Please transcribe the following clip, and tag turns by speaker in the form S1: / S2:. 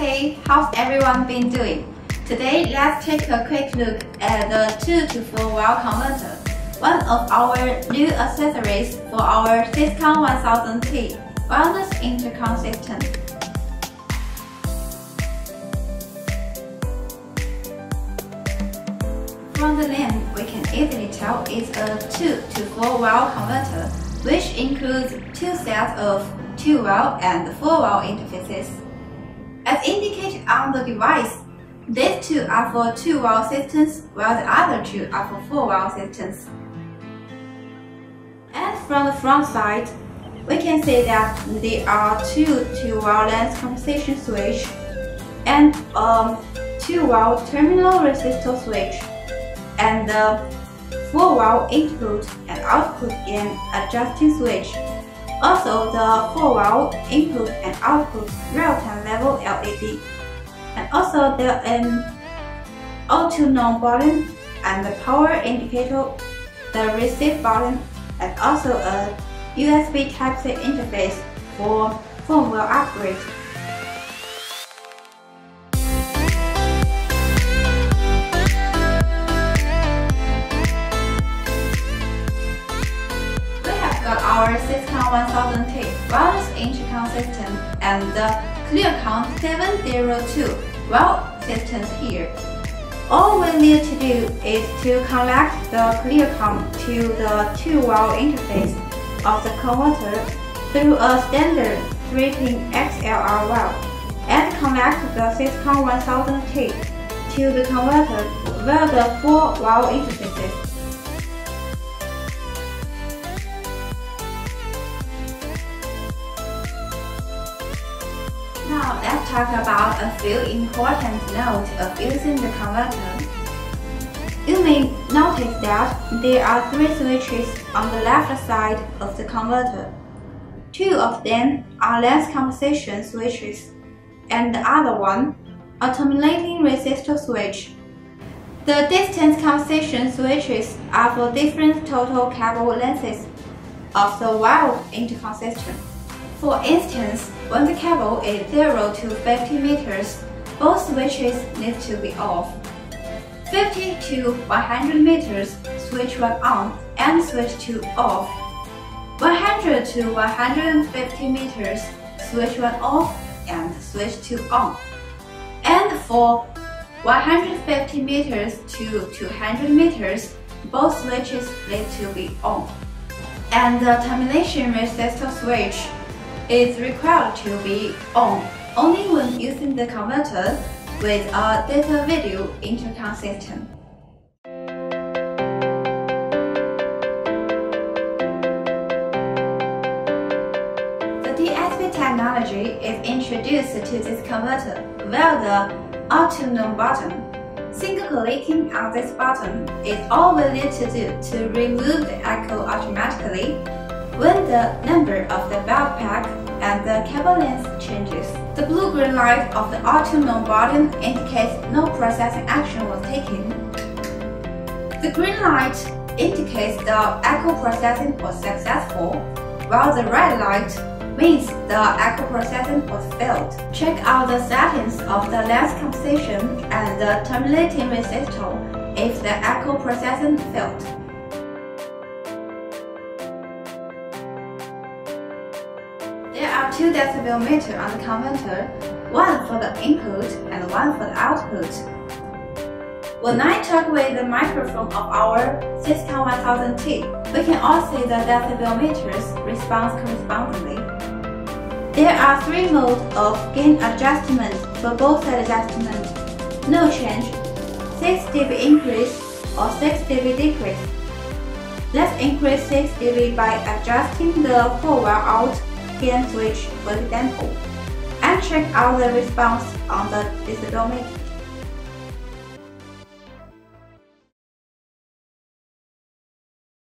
S1: Hey, how's everyone been doing? Today, let's take a quick look at the 2 to 4 wire converter, one of our new accessories for our Syscom 1000T wireless intercom system. From the name, we can easily tell it's a 2 to 4 wire converter, which includes two sets of 2 wire and 4 wire interfaces. As indicated on the device, these two are for 2-wire systems, while the other two are for 4-wire systems. And from the front side, we can see that there are two 2-wire lens compensation switch and um, a 2-wire terminal resistor switch and the 4-wire input and output gain adjusting switch also the 4-wire input and output real-time level LED. And also the um, auto null button and the power indicator, the receive button, and also a USB Type-C interface for firmware upgrade. Wireless intercom system and the ClearCom 702 well systems here. All we need to do is to connect the ClearCom to the 2-wire interface of the converter through a standard 3-pin XLR wire and connect the Syscom 1000T to the converter via the 4-wire interfaces. Now let's talk about a few important notes of using the converter. You may notice that there are three switches on the left side of the converter. Two of them are lens compensation switches, and the other one, a terminating resistor switch. The distance compensation switches are for different total cable lengths of the wire intercom system. For instance, when the cable is 0 to 50 meters, both switches need to be off. 50 to 100 meters, switch 1 on and switch 2 off. 100 to 150 meters, switch 1 off and switch 2 on. And for 150 meters to 200 meters, both switches need to be on. And the termination resistor switch is required to be on only when using the converter with a Datavideo intercom system. The DSP technology is introduced to this converter via the auto null button. Single clicking on this button is all we need to do to remove the echo automatically when the number of the backpack and the cable length changes. The blue-green light of the auto null button indicates no processing action was taken. The green light indicates the echo processing was successful, while the red light means the echo processing was failed. Check out the settings of the lens compensation and the terminating resistor if the echo processing failed. 2 decibel meter on the converter, one for the input and one for the output. When I talk with the microphone of our Syscom 1000T, we can all see the decibel meters response correspondingly. There are three modes of gain adjustment for both side adjustment. No change, 6 dB increase or 6 dB decrease. Let's increase 6 dB by adjusting the 4 wire out gain switch for example, and check out the response on the meter.